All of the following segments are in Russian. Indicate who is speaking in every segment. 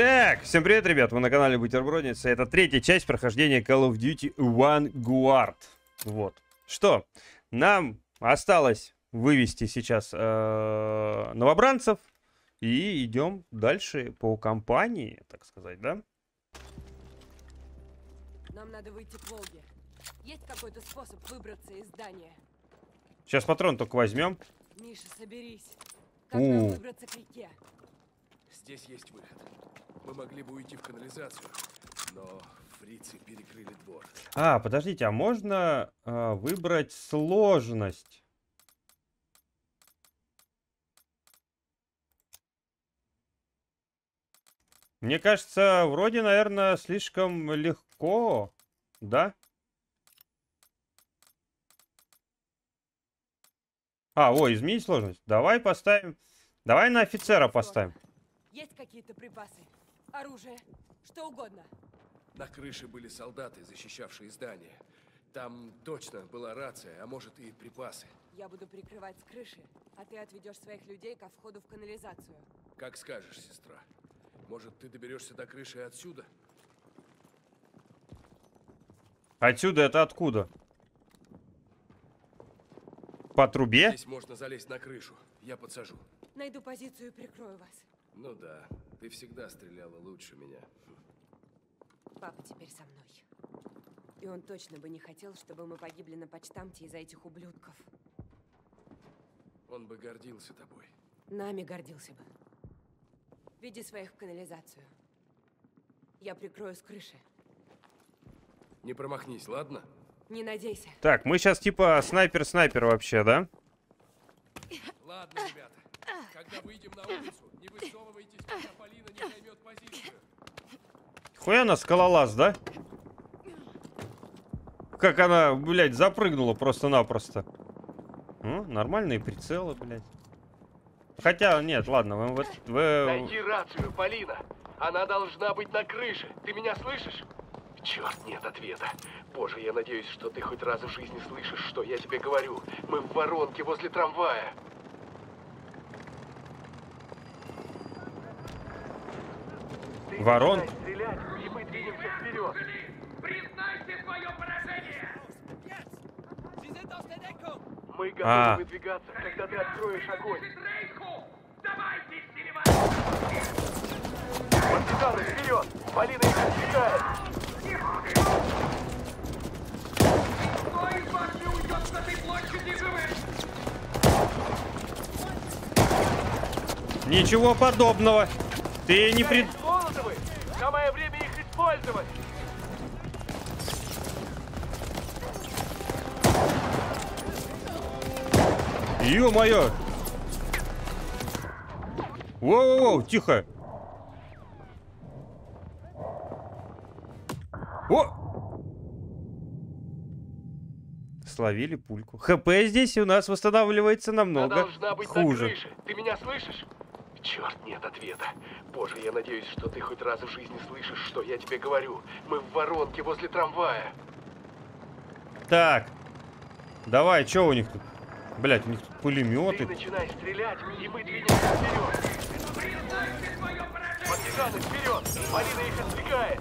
Speaker 1: Так, всем привет, ребят, вы на канале Бутербродница. Это третья часть прохождения Call of Duty Vanguard. Вот. Что, нам осталось вывести сейчас э, новобранцев. И идем дальше по компании, так сказать, да?
Speaker 2: Нам надо выйти к Волге. Есть какой-то способ выбраться из здания?
Speaker 1: Сейчас патрон только возьмем.
Speaker 2: Миша, соберись. Как
Speaker 1: У.
Speaker 2: нам выбраться к реке?
Speaker 3: Здесь есть выход. Мы могли бы уйти в канализацию, но фрицы перекрыли двор.
Speaker 1: А, подождите, а можно э, выбрать сложность? Мне кажется, вроде, наверное, слишком легко, да? А, ой, изменить сложность. Давай поставим. Давай на офицера поставим.
Speaker 2: Есть какие-то припасы? Оружие? Что угодно.
Speaker 3: На крыше были солдаты, защищавшие здание. Там точно была рация, а может и припасы.
Speaker 2: Я буду прикрывать с крыши, а ты отведешь своих людей ко входу в канализацию.
Speaker 3: Как скажешь, сестра. Может, ты доберешься до крыши отсюда?
Speaker 1: Отсюда это откуда? По трубе?
Speaker 3: Здесь можно залезть на крышу. Я подсажу.
Speaker 2: Найду позицию и прикрою вас.
Speaker 3: Ну да, ты всегда стреляла лучше меня.
Speaker 2: Папа теперь со мной. И он точно бы не хотел, чтобы мы погибли на почтамте из-за этих ублюдков.
Speaker 3: Он бы гордился тобой.
Speaker 2: Нами гордился бы. Веди своих в канализацию. Я прикрою с крыши.
Speaker 3: Не промахнись, ладно?
Speaker 2: Не надейся.
Speaker 1: Так, мы сейчас типа снайпер-снайпер вообще, да?
Speaker 3: Ладно, ребята. Когда выйдем на улицу, не высовывайтесь, пока Полина не займет позицию.
Speaker 1: Хуя она скалолаз, да? Как она, блядь, запрыгнула просто-напросто. М, нормальные прицелы, блядь. Хотя, нет, ладно, вы, вы-
Speaker 3: Найди рацию, Полина. Она должна быть на крыше. Ты меня слышишь? Черт, нет ответа. Боже, я надеюсь, что ты хоть раз в жизни слышишь, что я тебе говорю. Мы в воронке возле трамвая.
Speaker 1: Ворон?
Speaker 3: начинай стрелять, и мы двинемся вперед.
Speaker 4: Признайте свое поражение!
Speaker 3: Мы готовы
Speaker 1: А.
Speaker 3: выдвигаться, когда ты откроешь огонь.
Speaker 4: Рейху! Давайте синема!
Speaker 3: Партизаны, вперед! Полина их отвлекает.
Speaker 4: Кто из вас не уйдет с этой площади живым?
Speaker 1: Ничего подобного. Ты не пред...
Speaker 3: использовать!
Speaker 1: Ё-моё! Воу-воу-воу, тихо! О! Словили пульку. ХП здесь у нас восстанавливается
Speaker 3: Она
Speaker 1: намного
Speaker 3: должна быть на
Speaker 1: хуже.
Speaker 3: крыше. Ты меня слышишь? Черт, нет ответа. Боже, я надеюсь, что ты хоть раз в жизни слышишь, что я тебе говорю. Мы в воронке возле трамвая.
Speaker 1: Так. Давай, что у них тут? Блять, у них тут
Speaker 3: Ты
Speaker 1: пулеметы.
Speaker 3: начинай стрелять, и мы двинемся вперед. Партизаны, вперед! Полина их отвлекает.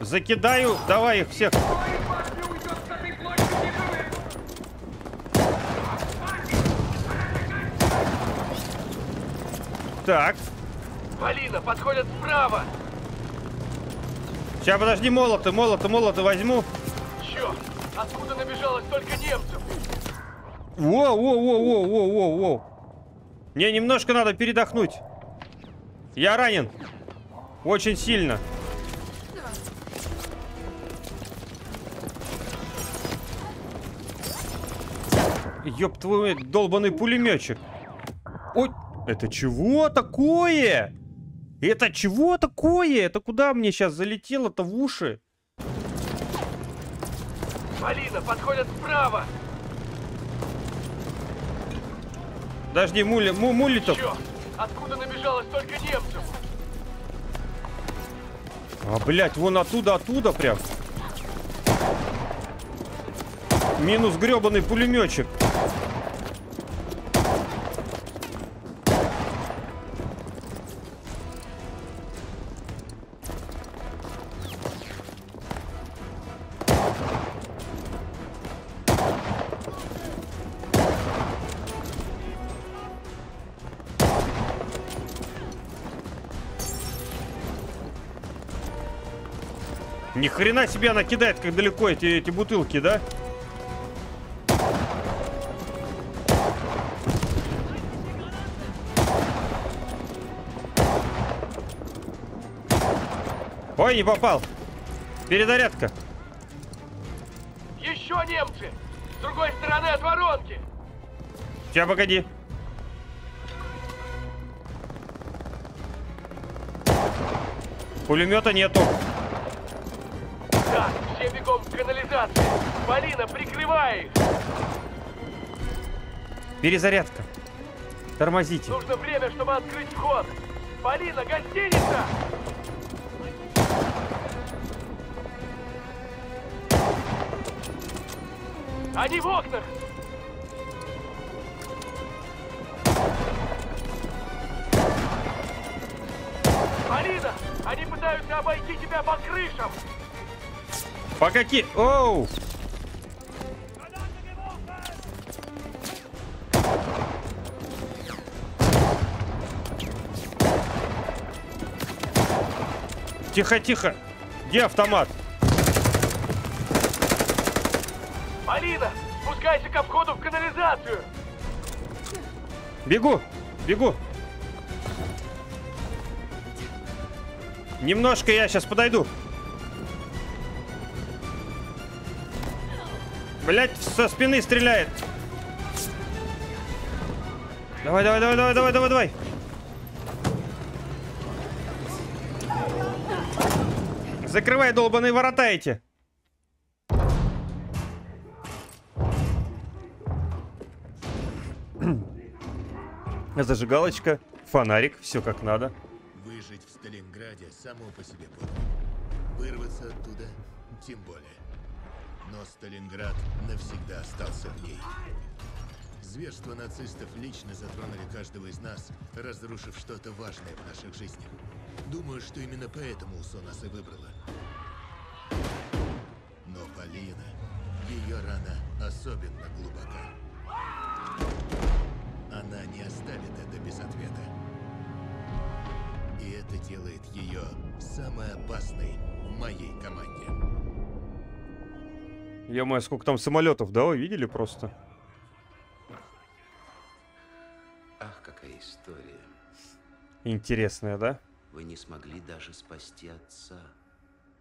Speaker 1: Закидаю. Давай их всех.
Speaker 4: Кто из вас не уйдет с этой площади живым?
Speaker 1: Так.
Speaker 3: Полина, подходят справа.
Speaker 1: Сейчас, подожди, молоты, молоты, молоты возьму.
Speaker 3: Черт, откуда набежало столько немцев?
Speaker 1: Воу-воу-воу-воу-воу-воу. Мне немножко надо передохнуть. Я ранен. Очень сильно. Ёб твой мать, долбаный пулеметчик. Ой, это чего такое? Это чего такое? Это куда мне сейчас залетело-то в уши?
Speaker 3: Полина, подходят справа.
Speaker 1: Подожди, мули, му, мулитов.
Speaker 3: Черт, откуда набежало столько немцев?
Speaker 1: А, блядь, вон оттуда, оттуда прям. Минус гребаный пулеметчик. Ни хрена себе она кидает, как далеко эти, эти бутылки, да? Ой, не попал. Перезарядка.
Speaker 3: Еще немцы! С другой стороны от воронки!
Speaker 1: Сейчас, погоди. Пулемета нету.
Speaker 3: Так, все бегом к канализации! Полина, прикрывай их!
Speaker 1: Перезарядка. Тормозите.
Speaker 3: Нужно время, чтобы открыть вход! Полина, гостиница! Они в окнах! Полина, они пытаются обойти тебя по крышам!
Speaker 1: По какие... Оу! Тихо, тихо. Где автомат?
Speaker 3: Полина, спускайся ко входу в канализацию!
Speaker 1: Бегу, бегу. Немножко я сейчас подойду. Блять, со спины стреляет. Давай, давай, давай, давай, давай, давай, давай. Закрывай долбаные ворота эти. Зажигалочка, фонарик, все как надо.
Speaker 5: Выжить в Сталинграде само по себе подвиг. Вырваться оттуда тем более. Но Сталинград навсегда остался в ней. Зверства нацистов лично затронули каждого из нас, разрушив что-то важное в наших жизнях. Думаю, что именно поэтому УСО нас и выбрала. Но Полина, ее рана особенно глубока. Она не оставит это без ответа. И это делает ее самой опасной в моей команде.
Speaker 1: Ё-моё, сколько там самолетов, да, вы видели просто?
Speaker 6: Ах, какая история.
Speaker 1: Интересная, да?
Speaker 6: Вы не смогли даже спасти отца.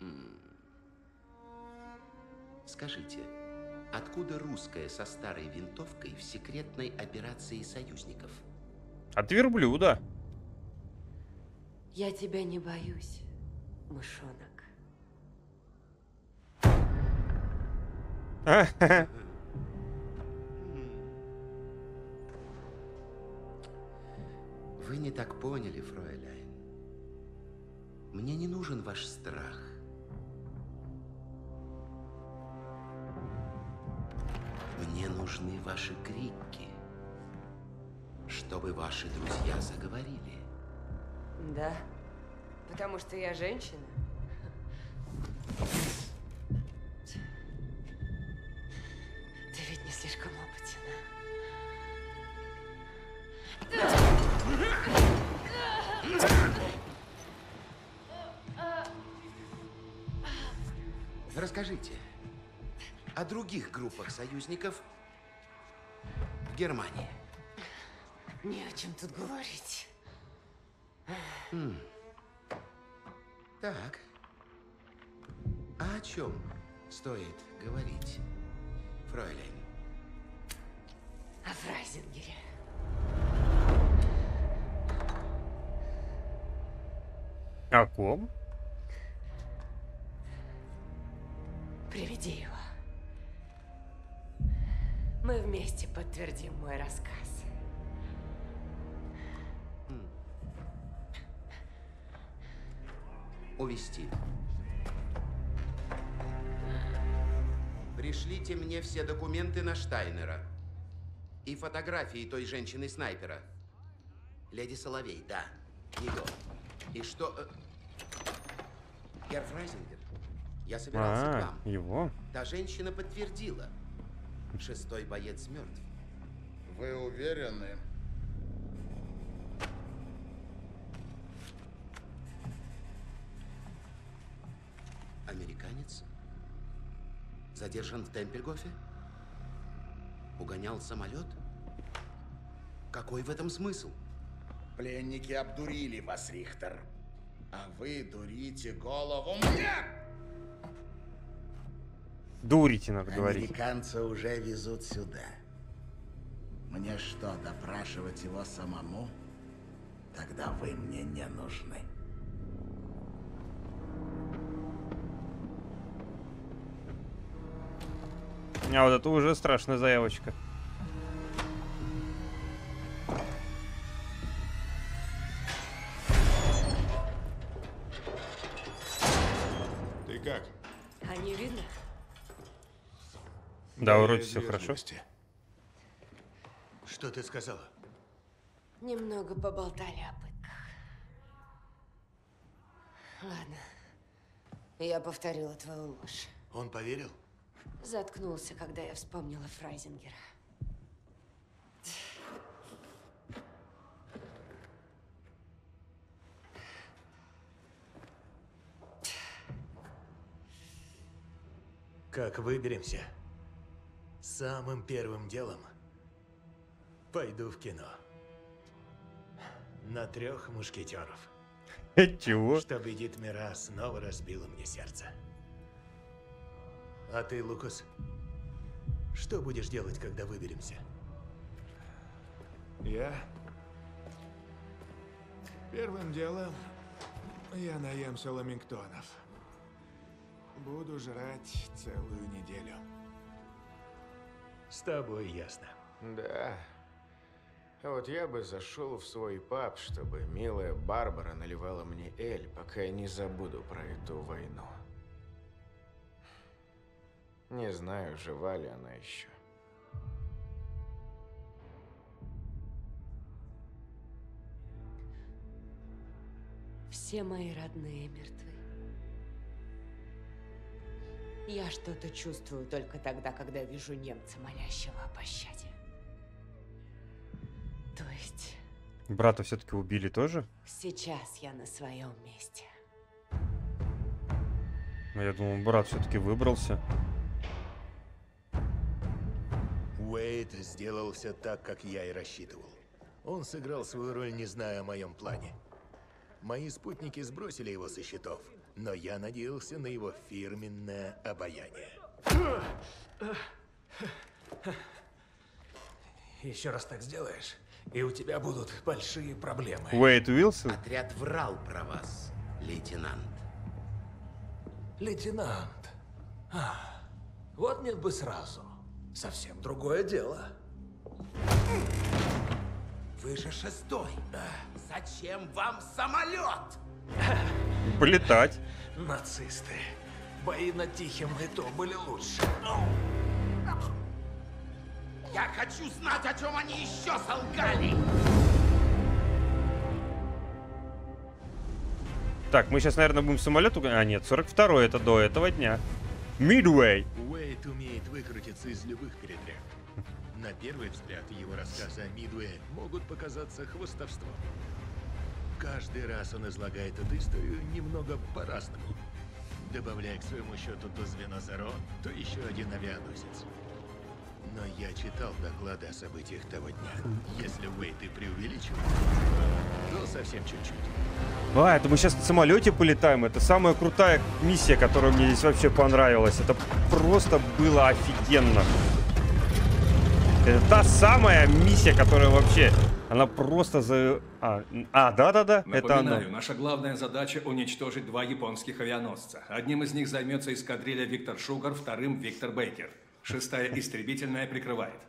Speaker 6: М. Скажите, откуда русская со старой винтовкой в секретной операции союзников?
Speaker 1: От верблюда.
Speaker 2: Я тебя не боюсь, мышонок.
Speaker 6: Вы не так поняли, фройляйн. Мне не нужен ваш страх. Мне нужны ваши крики, чтобы ваши друзья заговорили.
Speaker 2: Да, потому что я женщина.
Speaker 6: Расскажите о других группах союзников в Германии.
Speaker 2: Не о чем тут говорить.
Speaker 6: Так. А о чем стоит говорить, фройлен?
Speaker 2: О Фрайзингере.
Speaker 1: О ком?
Speaker 2: Приведи его. Мы вместе подтвердим мой рассказ.
Speaker 6: Увести. Пришлите мне все документы на Штайнера. И фотографии той женщины-снайпера. Леди Соловей, да. Его. И что... э, Фрайзингер, я собирался к
Speaker 1: А,
Speaker 6: вам.
Speaker 1: его.
Speaker 6: Та женщина подтвердила. Шестой боец мертв.
Speaker 5: Вы уверены?
Speaker 6: Американец Задержан в Темпельгофе? Угонял самолет? Какой в этом смысл?
Speaker 7: Пленники обдурили вас, Рихтер. А вы дурите голову мне!
Speaker 1: Дурите, надо говорить.
Speaker 7: Американца уже везут сюда. Мне что, допрашивать его самому? Тогда вы мне не нужны.
Speaker 1: А вот это уже страшная заявочка. Да, вроде все хорошо.
Speaker 5: Что ты сказала?
Speaker 2: Немного поболтали о пытках. Ладно. Я повторила твою ложь.
Speaker 5: Он поверил?
Speaker 2: Заткнулся, когда я вспомнила Фрайзингера.
Speaker 3: Как выберемся? Самым первым делом пойду в кино. На трех мушкетеров.
Speaker 1: Чего?
Speaker 3: Чтобы Эдит Мира снова разбила мне сердце. А ты, Лукас, что будешь делать, когда выберемся?
Speaker 8: Я? Первым делом я наемся ламингтонов. Буду жрать целую неделю.
Speaker 3: С тобой ясно.
Speaker 9: Да. А вот я бы зашел в свой паб, чтобы милая Барбара наливала мне эль, пока я не забуду про эту войну. Не знаю, жива ли она еще.
Speaker 2: Все мои родные мертвы. Я что-то чувствую только тогда, когда вижу немца, молящего о пощаде. То есть
Speaker 1: Брата все-таки убили тоже?
Speaker 2: сейчас я на своем месте.
Speaker 1: Ну, Я думал, брат все-таки выбрался.
Speaker 5: Уэйд сделал все так, как я и рассчитывал. Он сыграл свою роль, не зная о моем плане. Мои спутники сбросили его со счетов, но я надеялся на его фирменное обаяние.
Speaker 3: Еще раз так сделаешь, и у тебя будут большие проблемы.
Speaker 1: Уэйт Уилсон?
Speaker 6: Отряд врал про вас, лейтенант.
Speaker 3: Лейтенант. А, вот нет бы сразу. Совсем другое дело.
Speaker 6: Вы же шестой. Зачем вам самолет?
Speaker 1: Полетать.
Speaker 3: Нацисты. Бои на Тихом и то были лучше.
Speaker 6: Я хочу знать, о чем они еще солгали.
Speaker 1: Так, мы сейчас, наверное, будем самолет. А, нет, 42-й это до этого дня. Мидуэй.
Speaker 5: Уэйд умеет выкрутиться из любых передряг. На первый взгляд, его рассказы о Мидуэ могут показаться хвостовством. Каждый раз он излагает эту историю немного по-разному. Добавляя к своему счету то звено Заро, то еще один авианосец. Но я читал доклады о событиях того дня. Если Уэйд и преувеличил, то совсем чуть-чуть.
Speaker 1: А, это мы сейчас на самолете полетаем. Это самая крутая миссия, которая мне здесь вообще понравилась. Это просто было офигенно. Это та самая миссия, которая вообще... Она просто за... А, а да-да-да, это.
Speaker 10: Напоминаю, наша главная задача – уничтожить два японских авианосца. Одним из них займется эскадрилья Виктор Шугар, вторым – Виктор Бейкер. Шестая истребительная прикрывает.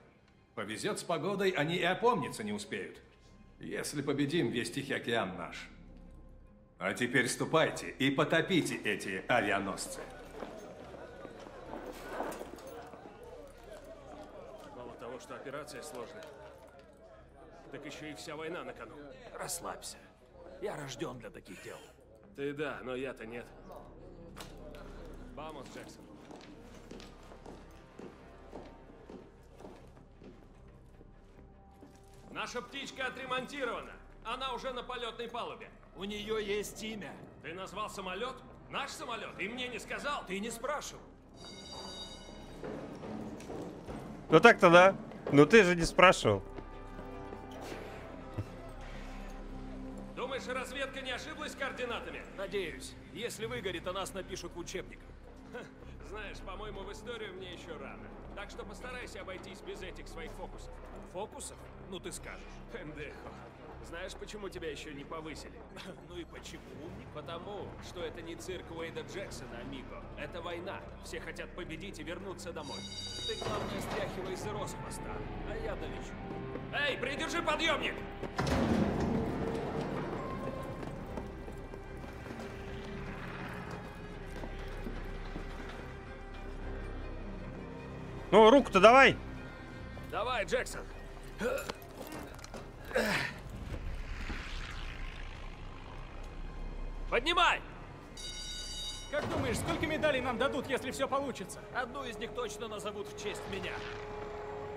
Speaker 10: Повезет с погодой, они и опомниться не успеют. Если победим, весь Тихий океан наш. А теперь ступайте и потопите эти авианосцы.
Speaker 11: Мало того, что операция сложная, так еще и вся война на кону. Расслабься. Я рожден для таких дел. Ты да, но я-то нет. Вамос, Джексон. Наша птичка отремонтирована. Она уже на полетной палубе. У нее есть имя. Ты назвал самолет? Наш самолет? И мне не сказал? Ты не спрашивал.
Speaker 1: Ну так-то да. Ну ты же не спрашивал.
Speaker 11: Думаешь, разведка не ошиблась координатами? Надеюсь. Если выгорит, о нас напишут в учебниках. Знаешь, по-моему, в историю мне еще рано. Так что постарайся обойтись без этих своих фокусов. Фокусов? Ну ты скажешь. Пендехо. Знаешь, почему тебя еще не повысили? Ну и почему? Потому, что это не цирк Уэйда Джексона, Амиго. Это война. Все хотят победить и вернуться домой. Ты, главное, стряхивай зеро с хвоста, а я долечу. Эй, придержи подъемник!
Speaker 1: Ну, руку-то давай.
Speaker 11: Давай, Джексон. Поднимай!
Speaker 12: Как думаешь, сколько медалей нам дадут, если все получится?
Speaker 11: Одну из них точно назовут в честь меня.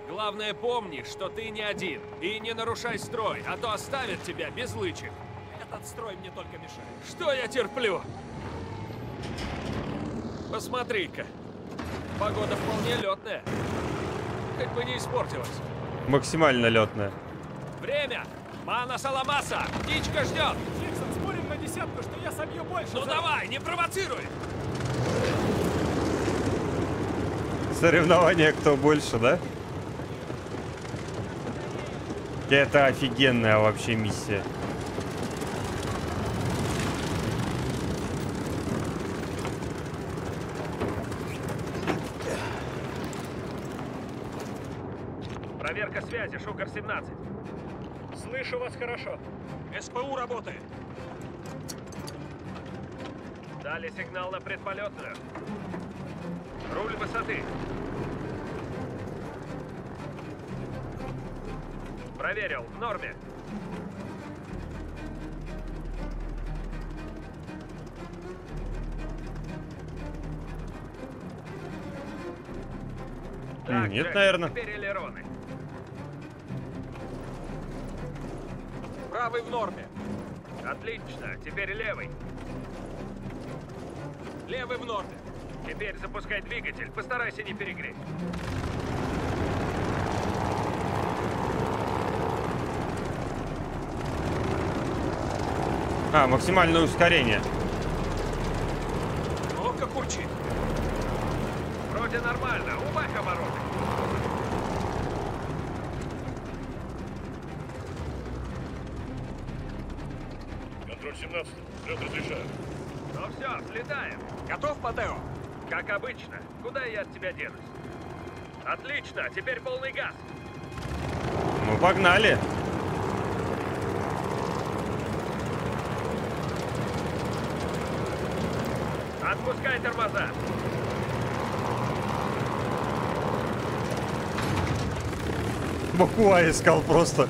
Speaker 11: Главное, помни, что ты не один. И не нарушай строй, а то оставят тебя без лычек. Этот строй мне только мешает. Что я терплю? Посмотри-ка. Погода вполне летная. Хоть бы не испортилась.
Speaker 1: Максимально летная.
Speaker 11: Время! Мана Саламаса! Птичка ждет!
Speaker 12: Джексон, спорим на десятку, что я собью больше.
Speaker 11: Ну
Speaker 12: за-
Speaker 11: давай, не провоцируй!
Speaker 1: Соревнования кто больше, да? Это офигенная вообще миссия.
Speaker 11: 17.
Speaker 12: Слышу вас хорошо.
Speaker 11: СПУ работает. Дали сигнал на предполетную. Руль высоты. Проверил. В норме.
Speaker 1: Так, Нет, Джек, наверное.
Speaker 11: Теперь элероны. Правый в норме. Отлично, теперь левый. Левый в норме. Теперь запускай двигатель, постарайся не перегреть.
Speaker 1: А, максимальное ускорение.
Speaker 11: О, как урчит. Вроде нормально, убавь
Speaker 13: 15. Лед разрешаю.
Speaker 11: Ну все, слетаем. Готов, Матео? Как обычно. Куда я от тебя денусь? Отлично, теперь полный газ.
Speaker 1: Ну, погнали.
Speaker 11: Отпускай тормоза.
Speaker 1: Бакуа искал просто.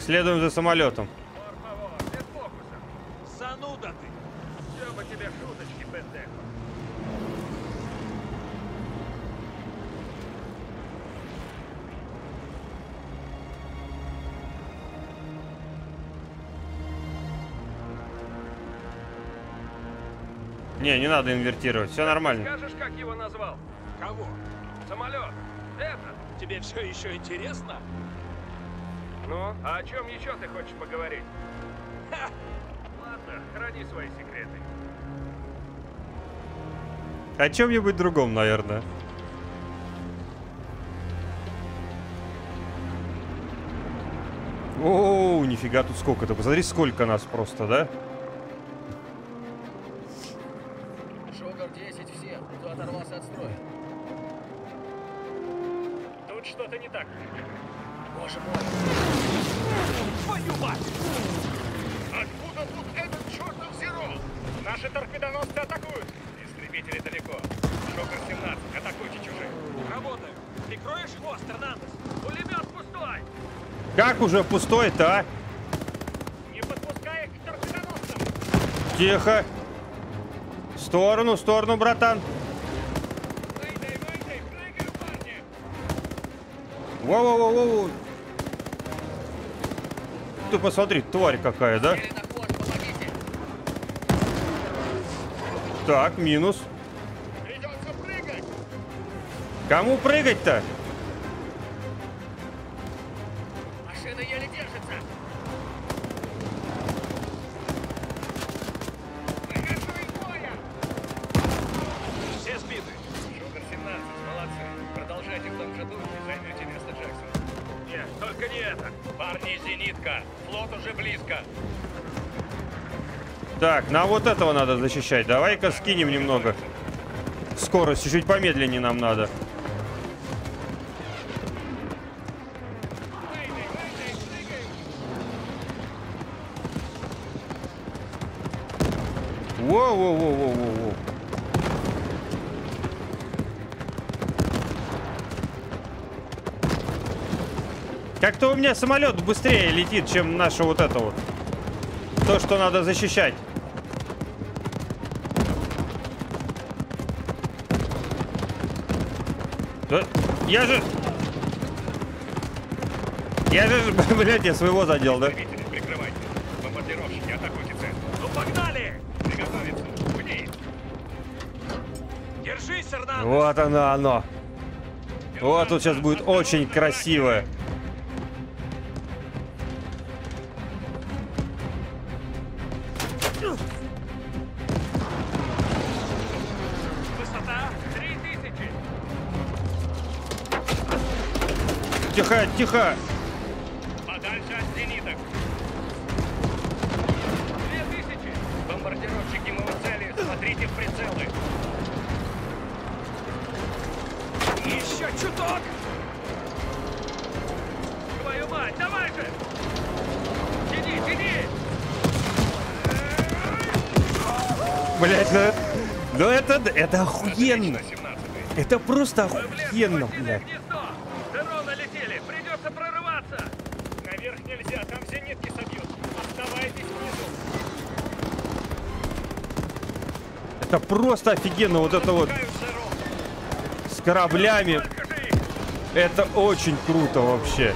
Speaker 1: Так, следуем за самолетом. Не, не надо инвертировать, все нормально.
Speaker 11: Скажешь, как его назвал? Кого? Самолет. Это. Тебе все еще интересно? Ну, а о чем еще ты хочешь поговорить? Ха! Ладно, храни свои секреты.
Speaker 1: О чем-нибудь другом, наверное. Оу, нифига тут сколько-то. Посмотри, сколько нас просто, да? Уже пустой-то, а?
Speaker 12: Не подпускай их к.
Speaker 1: Тихо. В сторону, в сторону, братан.
Speaker 12: Выйдай, выйдай, прыгай, парни.
Speaker 1: Воу-воу-воу-воу. ты посмотри, тварь какая, да? Так, минус. Кому прыгать-то? Вот этого надо защищать. Давай-ка скинем немного. Скорость чуть-чуть помедленнее нам надо. Воу-воу-воу-воу-воу. Как-то у меня самолет быстрее летит, чем наше вот это вот. То, что надо защищать. Да, я же... Я же, блядь, я своего задел, да?
Speaker 12: Прикрывайте. Бомбардировщики, атакуйте цель. Ну погнали! Приготовиться. Держись!
Speaker 1: Вот оно, оно. Вот тут сейчас будет очень красиво. Тихо.
Speaker 14: Подальше от зениток.
Speaker 12: 2000.
Speaker 14: Бомбардировщики мы цели. Смотрите в прицелы.
Speaker 12: Еще чуток! Твою мать, давай же! Тяни, тяни!
Speaker 1: Блять, ну, ну это, это охуенно. Это просто охуенно, блядь.
Speaker 12: Зеро налетели, придется прорываться!
Speaker 14: Наверх нельзя, там зенитки собьют. Оставайтесь внизу.
Speaker 1: Это просто офигенно, вот это вот с кораблями. Это очень круто вообще.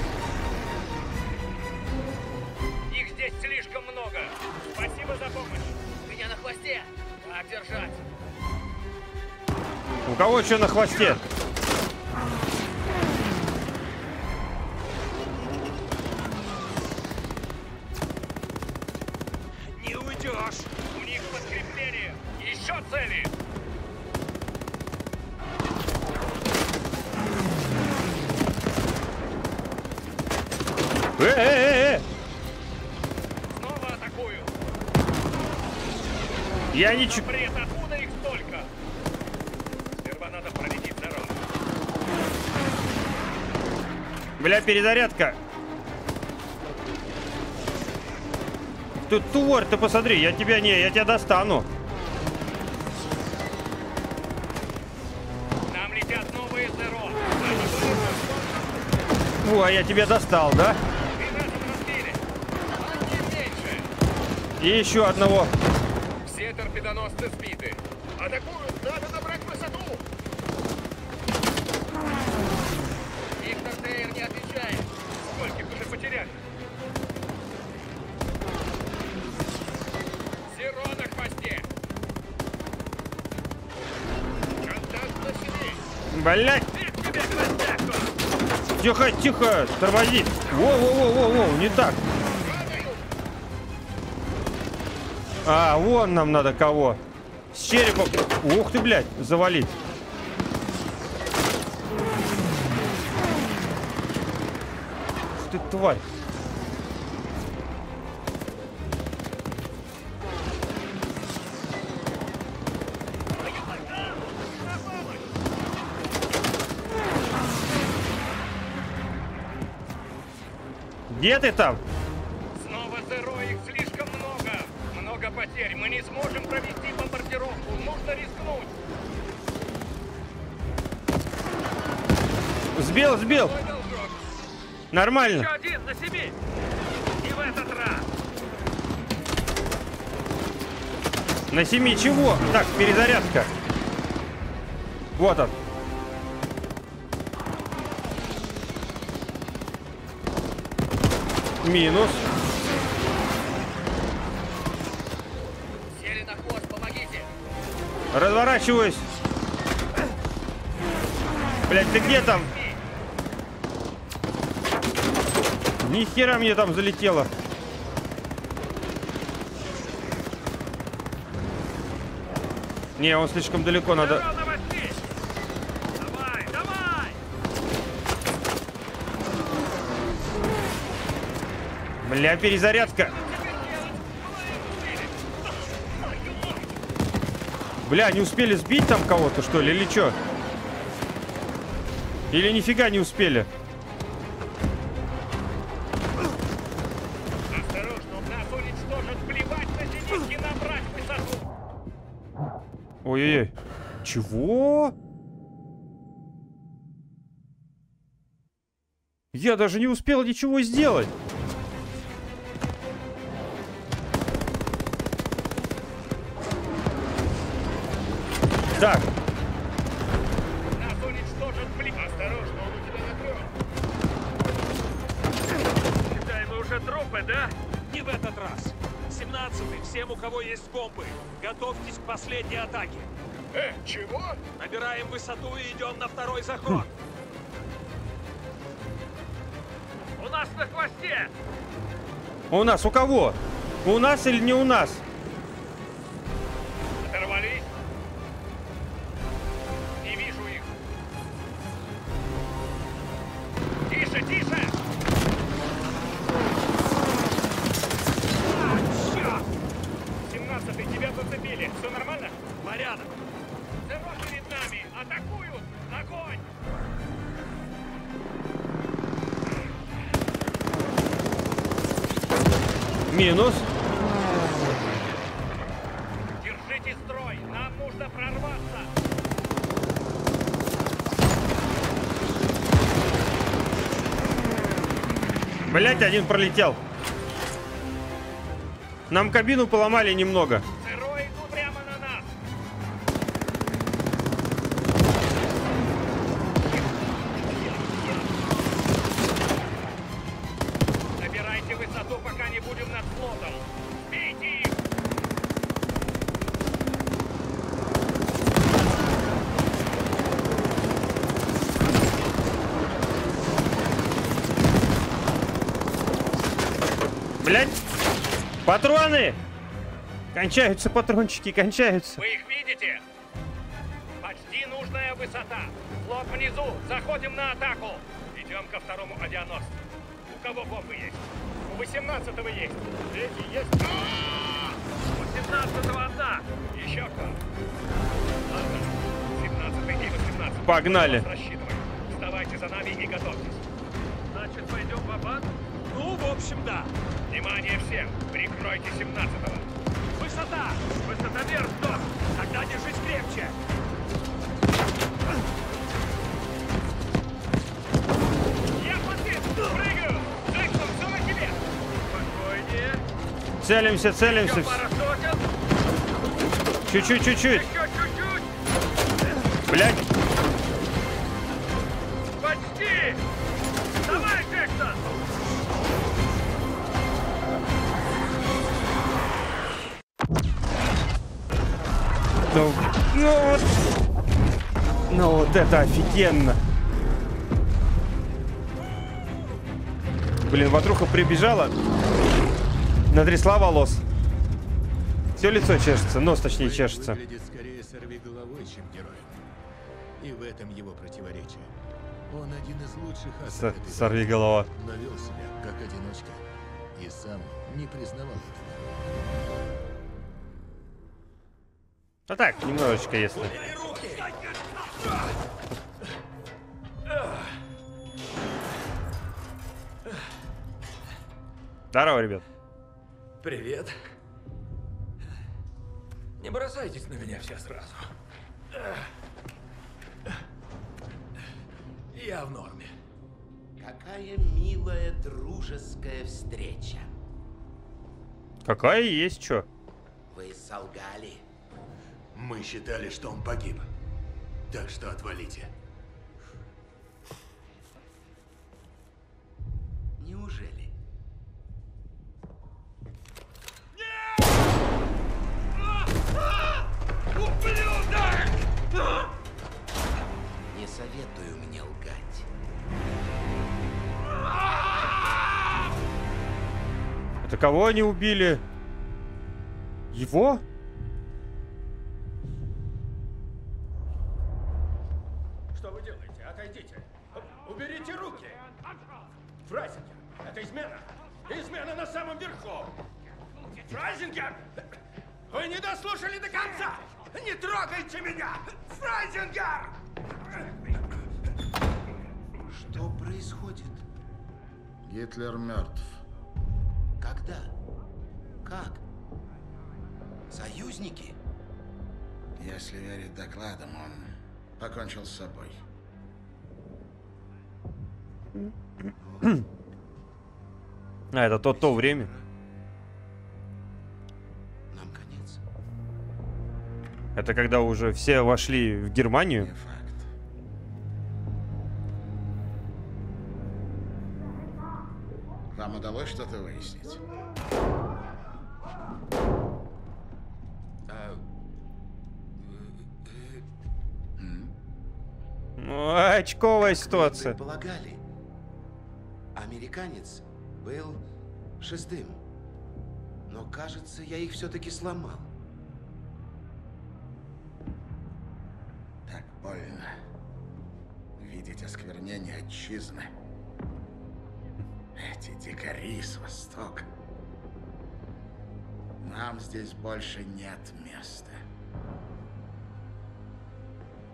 Speaker 14: Их здесь слишком много. Спасибо за помощь. Меня на хвосте. Так держать.
Speaker 1: У кого что на хвосте? Я чу...
Speaker 14: Бред, откуда их столько? Сперва надо пролететь дорогу.
Speaker 1: Бля, перезарядка. Ты тварь, ты посмотри, я тебя не, я тебя достану.
Speaker 14: Нам летят новые зеро.
Speaker 1: О, а я тебя достал, да? И еще одного.
Speaker 14: Все торпедоносцы сбиты. Атакуют, надо набрать высоту. Виктор Тейр не отвечает.
Speaker 12: Скольких уже потеряли?
Speaker 14: Зеро на хвосте. Контакт на себе.
Speaker 1: Блять. Тихо, тихо, тормози. Воу-воу-воу-воу, не так. А, вон нам надо кого. С черепом. Ух ты, блядь, завалить. Ух ты, тварь. Где ты там?
Speaker 14: Не сможем провести бомбардировку. Нужно рискнуть.
Speaker 1: Сбил, сбил. Нормально.
Speaker 12: Еще один на себе! И в этот раз!
Speaker 1: На семи чего? Так, перезарядка. Вот он. Минус. Разворачиваюсь. Блять, ты где там? Ни хера мне там залетело. Не, он слишком далеко, надо...
Speaker 11: Давай, давай!
Speaker 1: Бля, перезарядка. Бля, не успели сбить там кого-то, что ли, или что? Или нифига не успели? Ой-ой-ой. Чего? Я даже не успел ничего сделать. Так,
Speaker 14: Нас уничтожат. Плевать. Осторожно, он у тебя накрыл.
Speaker 11: Считай, мы уже трупы, да? Не в этот раз. 17-й, всем, у кого есть бомбы, готовьтесь к последней атаке.
Speaker 13: Э, чего?
Speaker 11: Набираем высоту и идем на второй заход. У нас на хвосте!
Speaker 1: у нас у кого? У нас или не у нас? Один пролетел. Нам кабину поломали немного. Патроны! Кончаются патрончики, кончаются.
Speaker 14: Вы их видите? Почти нужная высота. Флот внизу. Заходим на атаку. Идем ко второму авианосцу. У кого бомбы есть? У 18-го есть. Третий есть. У 17-го одна. Еще кто? Ладно. 17 и 18.
Speaker 1: Погнали.
Speaker 14: Вставайте за нами и готовьтесь.
Speaker 11: Значит, пойдем в банк Ну, в общем, да.
Speaker 14: Внимание всем. Прикройте 17-го.
Speaker 11: Высота! Высотомер сдох! Тогда держись крепче!
Speaker 14: Я подбит! Прыгаю! Джексон, на тебе!
Speaker 11: Спокойнее.
Speaker 1: Целимся, целимся. Чуть-чуть, чуть-чуть. Блять. Вот это офигенно. Блин, ватруха прибежала. Натрясла волос. Все лицо чешется, нос точнее чешется.
Speaker 5: скорее сорви головой, чем героем. И в этом его противоречие. Он один из лучших асов
Speaker 1: сорви голова.
Speaker 5: Но вел себя как одиночка. И сам не признавал этого.
Speaker 1: А так, немножечко если. Здорово, ребят.
Speaker 11: Привет. Не бросайтесь на меня все сразу. Я в норме.
Speaker 6: Какая милая дружеская встреча.
Speaker 1: Какая есть что?
Speaker 6: Вы солгали.
Speaker 5: Мы считали, что он погиб. Так что отвалите.
Speaker 6: Неужели?
Speaker 11: Ублюдок!
Speaker 15: Не советую мне лгать. Это кого они
Speaker 6: убили? Его?
Speaker 7: Гитлер мертв.
Speaker 6: Когда? Как? Союзники?
Speaker 7: Если верить докладам, он покончил с собой.
Speaker 1: А, это то то время.
Speaker 6: Нам конец.
Speaker 1: Это когда уже все вошли в Германию.
Speaker 7: Удалось что-то выяснить?
Speaker 6: А,
Speaker 1: Ну, очковая ситуация.
Speaker 6: Предполагали. Американец был шестым. Но, кажется, я их все-таки сломал.
Speaker 7: Так больно. Видеть осквернение отчизны. Эти дикари с востока. Нам здесь больше нет места.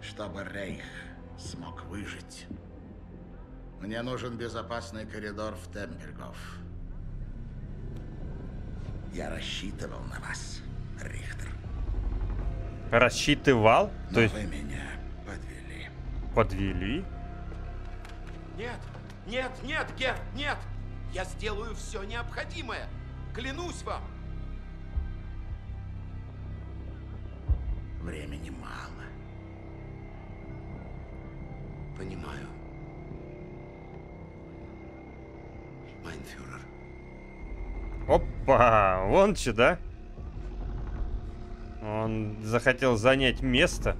Speaker 7: Чтобы Рейх смог выжить, мне нужен безопасный коридор в Тембергов. Я рассчитывал на вас, Рихтер.
Speaker 1: Рассчитывал?
Speaker 7: Но
Speaker 1: То есть
Speaker 7: вы меня подвели.
Speaker 1: подвели?
Speaker 6: Нет, нет, нет, Гер, нет! Я сделаю все необходимое. Клянусь вам.
Speaker 7: Времени мало.
Speaker 6: Понимаю. Майнфюрер.
Speaker 1: Опа, вон да? Он захотел занять место.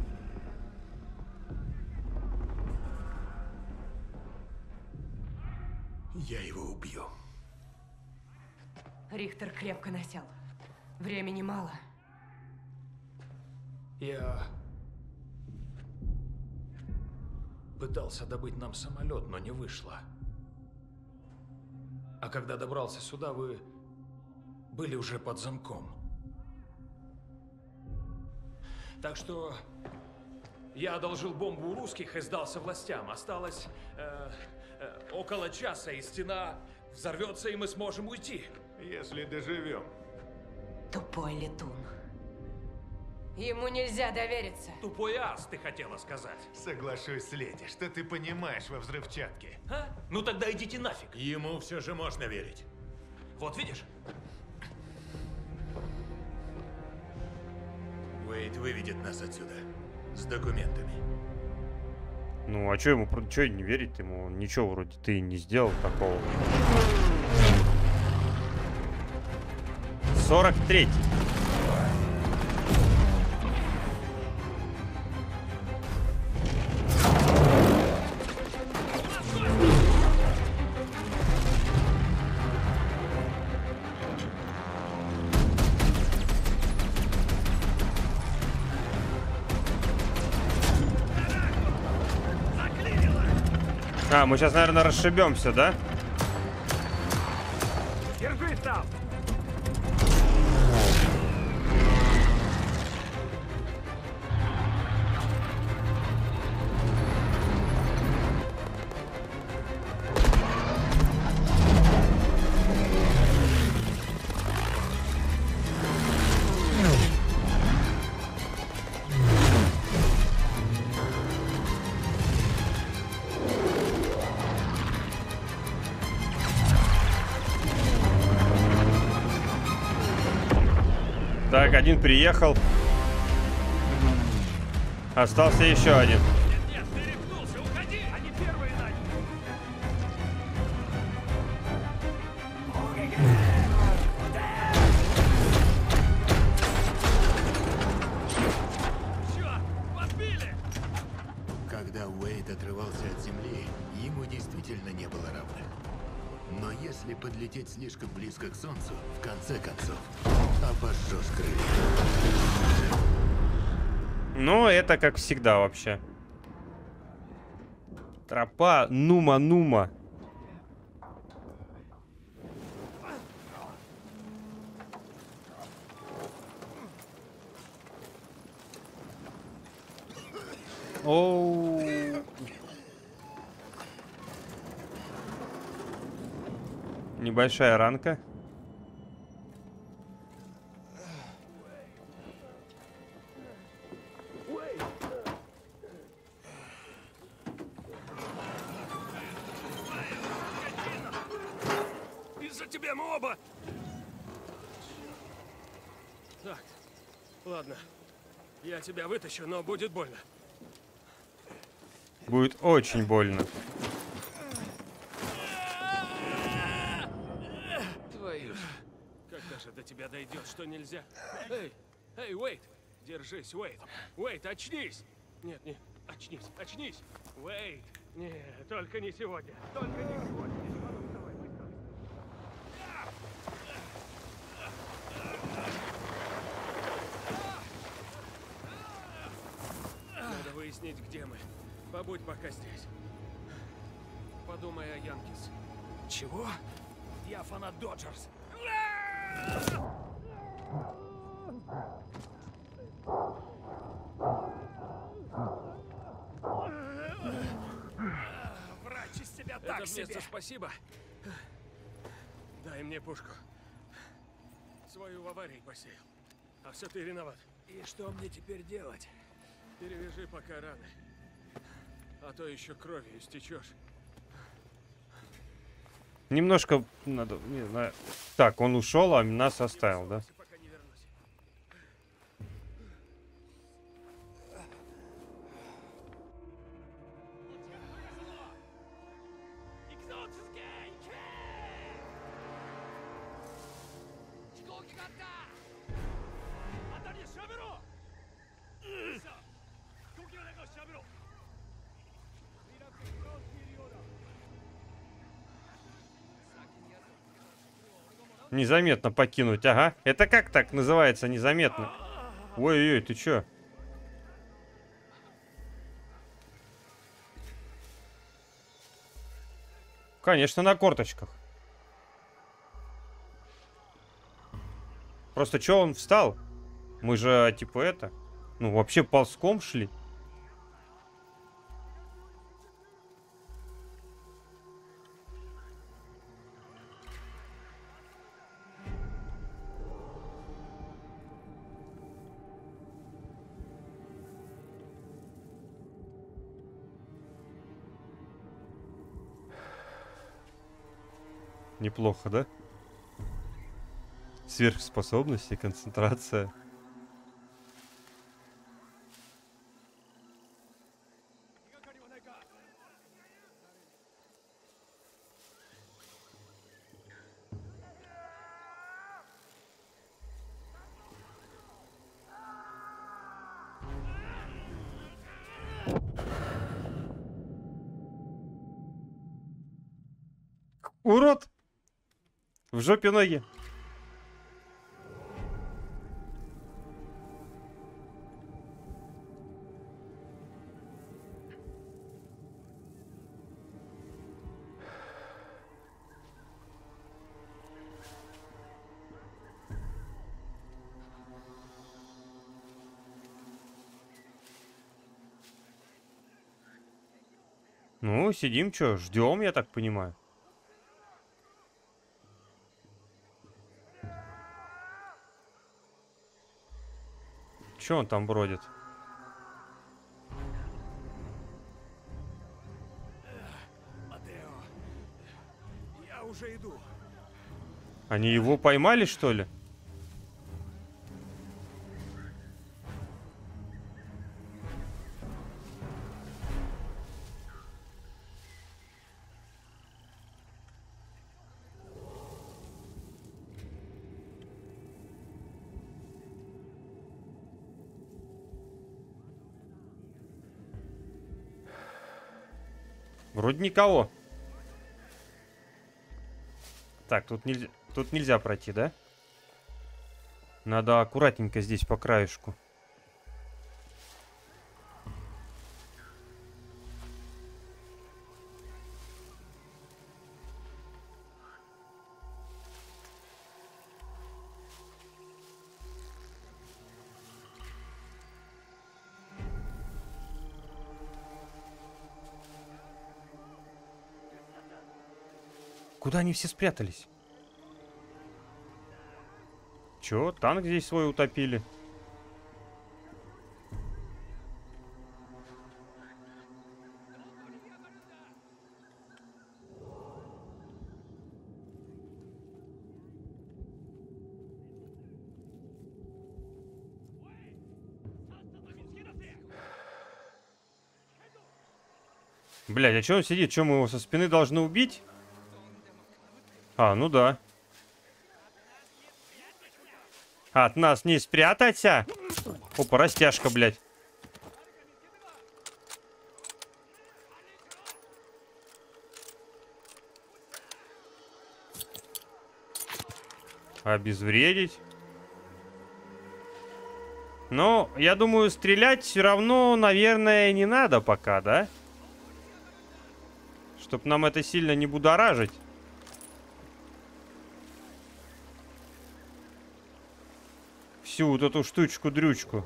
Speaker 2: Рихтер крепко насел. Времени мало.
Speaker 15: Я пытался добыть нам самолет, но не вышло. А когда добрался сюда, вы были уже под замком. Так что я одолжил бомбу у русских и сдался властям. Осталось э, э, около часа, и стена взорвется, и мы сможем уйти.
Speaker 8: Если доживем.
Speaker 2: Тупой летун. Ему нельзя довериться.
Speaker 15: Тупой ас, ты хотела сказать.
Speaker 8: Соглашусь с леди, что ты понимаешь во взрывчатке.
Speaker 15: А? Ну тогда идите нафиг.
Speaker 8: Ему все же можно верить.
Speaker 15: Вот видишь?
Speaker 5: Уэйд выведет нас отсюда. С документами.
Speaker 1: Ну, а что ему, что не верить ему? Ничего вроде ты не сделал такого. 43 А, мы сейчас, наверное, расшибемся, да?
Speaker 12: Держись
Speaker 1: один приехал. Остался еще один.
Speaker 5: Когда Уэйд отрывался от земли, ему действительно не было равных. Но если подлететь слишком близко к солнцу, в конце концов.
Speaker 1: Ну, это как всегда вообще. Тропа Нума-Нума. Оу. Небольшая ранка.
Speaker 11: Ладно. Я тебя вытащу, но будет больно.
Speaker 1: Будет очень больно.
Speaker 11: Твою ж. Когда же до тебя дойдет, что нельзя? Эй, эй, Уэйт! Держись, Уэйт! Уэйт, очнись! Нет, не, очнись, очнись! Уэйт! Нет, только не сегодня, только не сегодня. Надо выяснить, где мы. Побудь пока здесь. Подумай о Янкис.
Speaker 12: Чего? Я фанат Доджерс. Врач из
Speaker 11: Это
Speaker 12: так
Speaker 11: вместо
Speaker 12: себе.
Speaker 11: спасибо. Дай мне пушку. Свою в аварии посеял. А все ты виноват.
Speaker 12: И что мне теперь делать?
Speaker 11: Перевяжи пока раны. А то еще кровью истечешь.
Speaker 1: Немножко надо, не знаю. Так, он ушел, а нас оставил, да? Незаметно покинуть, ага. Это как так называется, незаметно? Ой-ой-ой, ты чё? Конечно, на корточках. Просто чё он встал? Мы же, типа, это... Ну, вообще ползком шли. Неплохо, да? Сверхспособности, концентрация. В жопе ноги. Ну, сидим, чё, ждем, я так понимаю. Чё он там бродит?
Speaker 12: Матео, я уже иду.
Speaker 1: Они его поймали, что ли? Никого. Так, тут нельзя... Тут нельзя пройти, да? Надо аккуратненько здесь по краешку. Куда они все спрятались? Чё, танк здесь свой утопили? Блядь, а чё он сидит? Чё мы его со спины должны убить? А, ну да. От нас не спрятаться. Опа, растяжка, блядь. Обезвредить. Ну, я думаю, стрелять все равно, наверное, не надо пока, да? Чтоб нам это сильно не будоражить. Всю вот эту штучку-дрючку.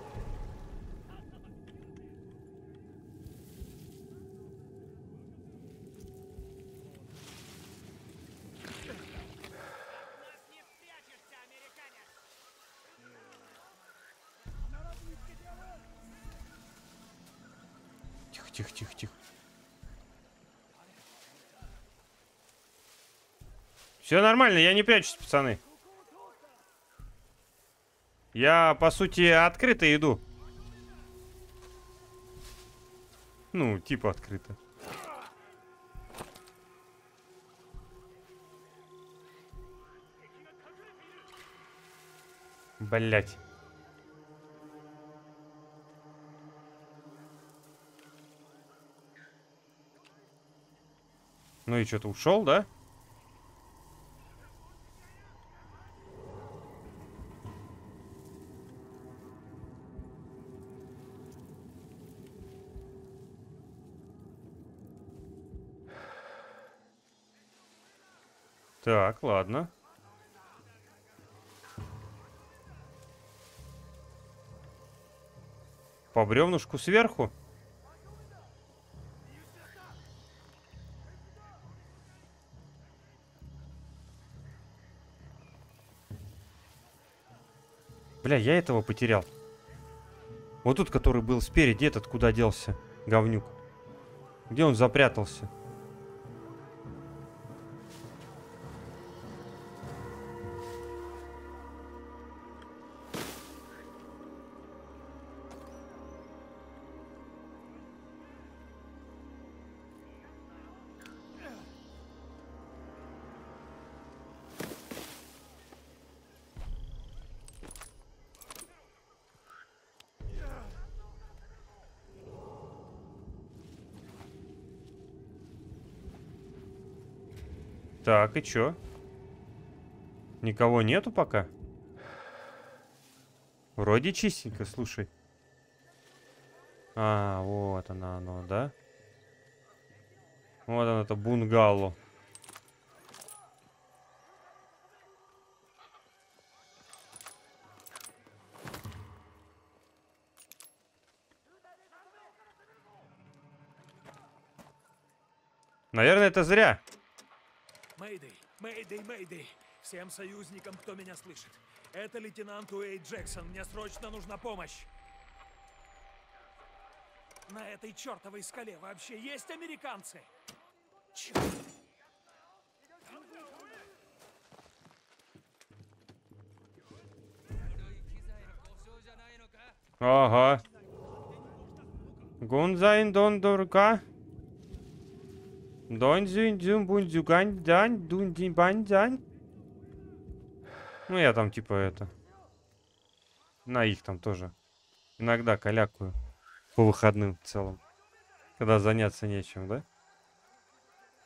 Speaker 1: Тихо, тихо, тихо. Все нормально, я не прячусь, пацаны. Я, по сути, открыто иду. Ну, типа открыто. Блять. Ну и что-то ушел, да? Так, ладно. По бревнушку сверху? Бля, я этого потерял. Вот тут, который был спереди, этот куда делся? Говнюк. Где он запрятался? Так, и чё? Никого нету пока? Вроде чистенько, слушай. А, вот она, оно, да? Вот оно, это бунгало. Наверное, это зря.
Speaker 11: Мэйдэй, Мэйдэй, Мэйдэй. Всем союзникам, кто меня слышит. Это лейтенант Уэйд Джексон. Мне срочно нужна помощь. На этой чертовой скале вообще есть американцы? Черт.
Speaker 1: Ага. Гунзайн дон дурка. Дон зюн зюн бун зюгань дань дун дин бань дань. Ну, я там типа это. На их там тоже. Иногда калякую. По выходным в целом. Когда заняться нечем, да?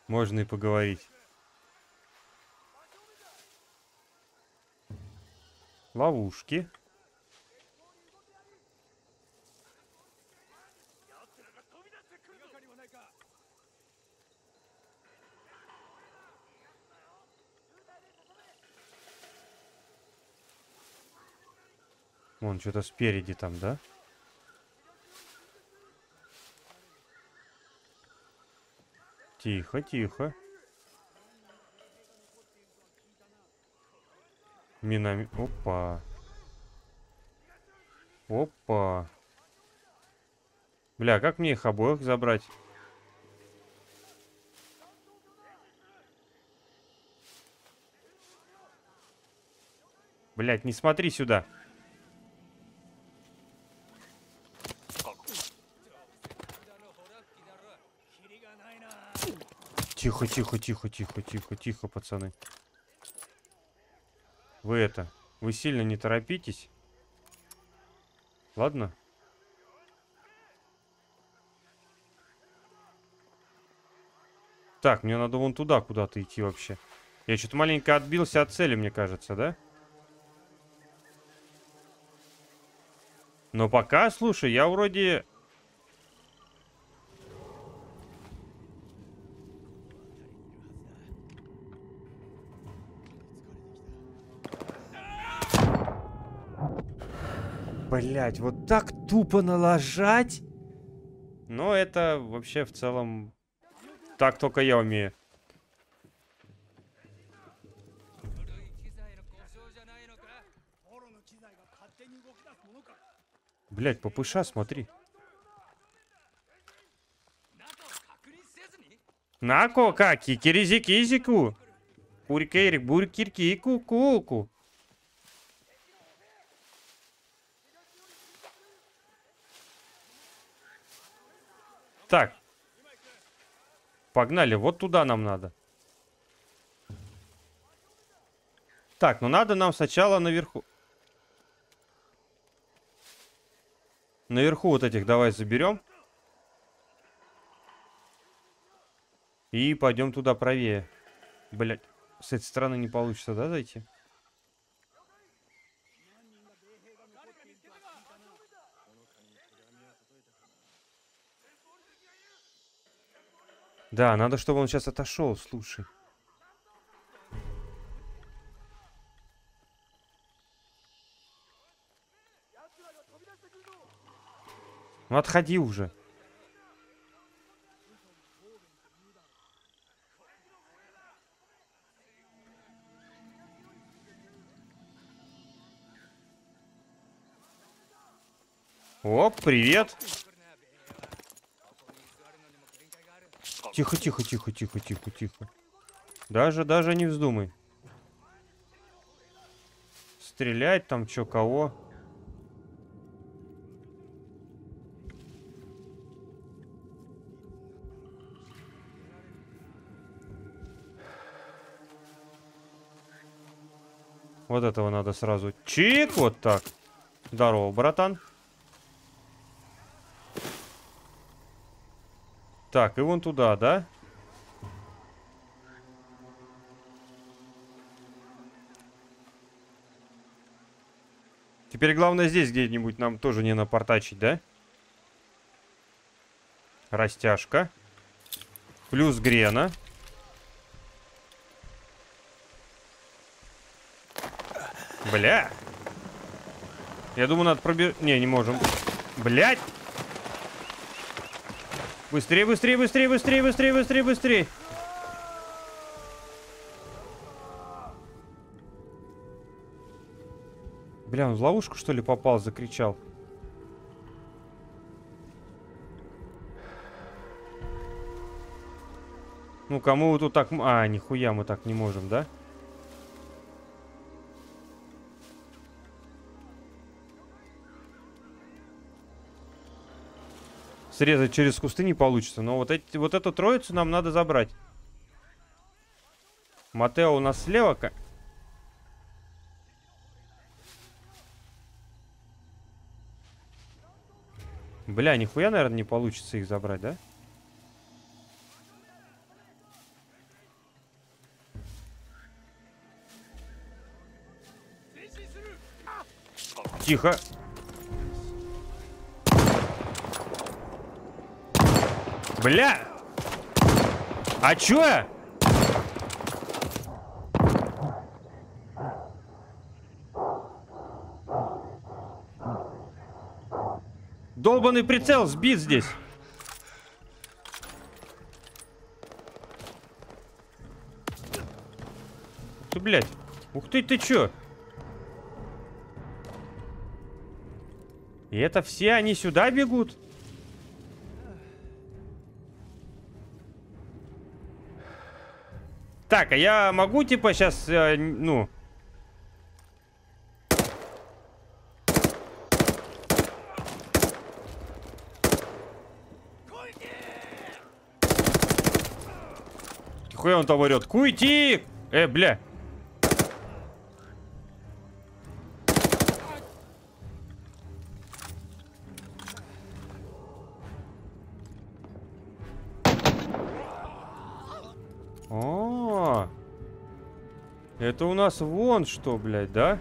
Speaker 1: Можно и поговорить. Ловушки. Вон что-то спереди там, да? Тихо, тихо. Минами... Опа. Опа. Бля, как мне их обоих забрать? Блять, не смотри сюда. Тихо, тихо, тихо, тихо, тихо, тихо, пацаны. Вы это, вы сильно не торопитесь. Ладно? Так, мне надо вон туда куда-то идти вообще. Я что-то маленько отбился от цели, мне кажется, да? Но пока, слушай, я вроде... Блять, вот так тупо налажать? Но это вообще в целом... Так только я умею. Блять, попыша, смотри. Нако, как, кикиризи кизику. Курикейрик, буркирки, ку-ку-ку. Так. Погнали, вот туда нам надо. Так, ну надо нам сначала наверху... Наверху вот этих давай заберем. И пойдем туда правее. Блять, с этой стороны не получится, да, зайти? Да, надо, чтобы он сейчас отошел, слушай. Ну отходи уже. Оп, привет. Тихо, тихо, тихо, тихо, тихо, тихо. Даже, даже не вздумай. Стрелять там, чё, кого? Вот этого надо сразу. Чик, вот так. Здорово, братан. Так, и вон туда, да? Теперь главное здесь где-нибудь нам тоже не напортачить, да? Растяжка. Плюс грена. Бля. Я думаю, надо пробежать... Не, не можем. Блять. Быстрее, быстрее, быстрее, быстрее, быстрее, быстрее, быстрее. Бля, он в ловушку, что ли, попал, закричал. Ну, кому вы тут так... А, нихуя мы так не можем, да? Срезать через кусты не получится. Но вот, эти, вот эту троицу нам надо забрать. Матео у нас слева. Бля, нихуя, наверное, не получится их забрать, да? Тихо. Бля! А чё? Долбанный прицел сбит здесь. Ты, блядь. Ух ты, ты чё? И это все они сюда бегут? Так, а я могу, типа, сейчас, э, ну... Хуя он там орет? Куйти! Э, бля. Это у нас вон что, блядь, да?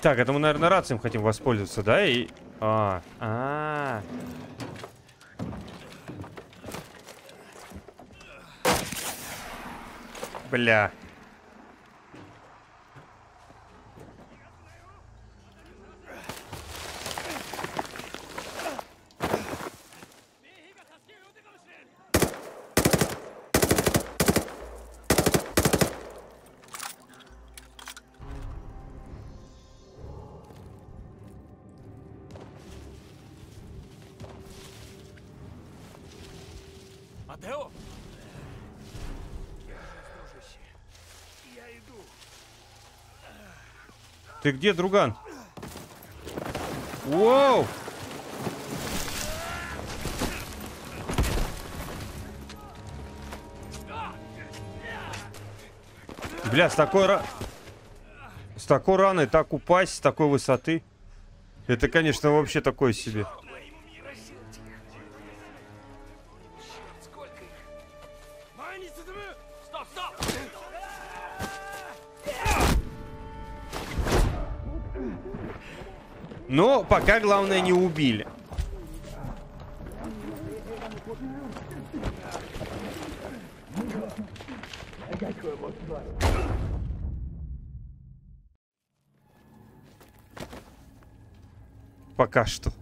Speaker 1: Так, это мы, наверное, рацием хотим воспользоваться, да? И... А, -а, -а. Бля. Ты где, друган? Воу! Бля, с такой. С такой раной так упасть, с такой высоты. Это, конечно, вообще такое себе.
Speaker 15: Стоп, стоп!
Speaker 1: Но пока главное не убили. Пока что.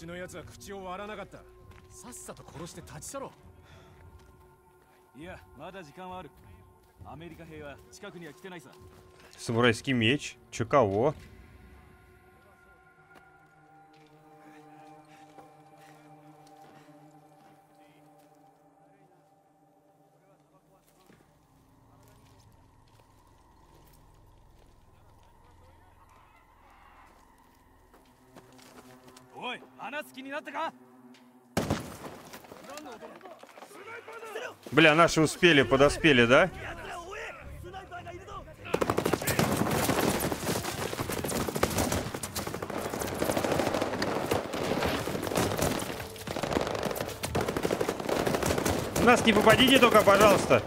Speaker 15: ちのやつは口を割らなかったさっさと殺して立ち去ろ
Speaker 16: いやまだ時間はあるアメリカ兵は近くには来てないさ
Speaker 1: Самурайский меч. Че кого? –
Speaker 16: になったか
Speaker 1: Бля, наши успели, подоспели, да? В нас не попадите только, пожалуйста.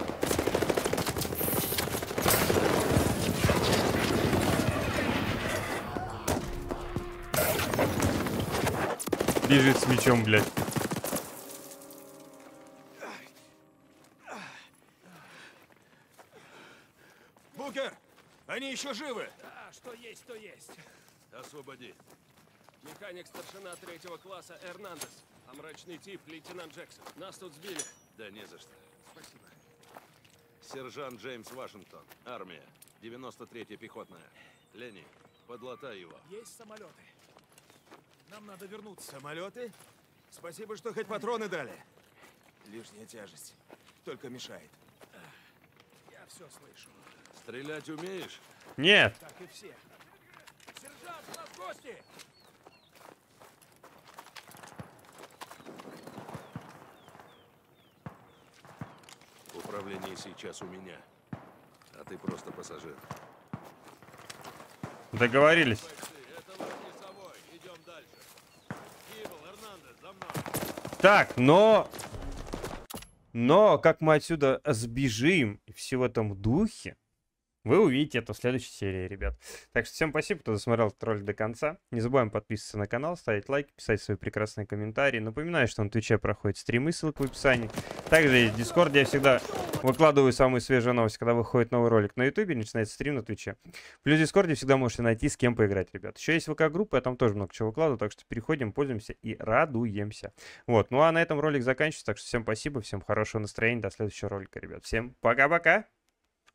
Speaker 1: Бежит с мечом, блядь.
Speaker 15: Букер! Они еще живы!
Speaker 11: Да, что есть, то есть.
Speaker 15: Освободи.
Speaker 11: Механик старшина третьего класса Эрнандес. А мрачный тип лейтенант Джексон. Нас тут сбили.
Speaker 17: Да не за что.
Speaker 11: Спасибо.
Speaker 17: Сержант Джеймс Вашингтон. Армия. 93-я пехотная. Ленни, подлатай его.
Speaker 15: Есть самолеты. Нам надо вернуться. Самолеты? Спасибо, что хоть патроны дали. Лишняя тяжесть. Только мешает. Я все слышу.
Speaker 17: Стрелять умеешь?
Speaker 1: Нет.
Speaker 11: Как и все. Сержант, у нас гости!
Speaker 17: Управление сейчас у меня. А ты просто пассажир.
Speaker 1: Договорились. Так, но... Но, как мы отсюда сбежим и все в этом духе, вы увидите это в следующей серии, ребят. Так что всем спасибо, кто досмотрел этот ролик до конца. Не забываем подписываться на канал, ставить лайки, писать свои прекрасные комментарии. Напоминаю, что на Твиче проходят стримы, ссылка в описании. Также в Дискорде я всегда выкладываю самые свежие новости, когда выходит новый ролик на Ютубе, начинается стрим на Твиче. Плюс в Дискорде всегда можете найти, с кем поиграть, ребят. Еще есть ВК-группа, я там тоже много чего выкладываю, так что переходим, пользуемся и радуемся. Вот, ну а на этом ролик заканчивается, так что всем спасибо, всем хорошего настроения, до следующего ролика, ребят. Всем пока-пока!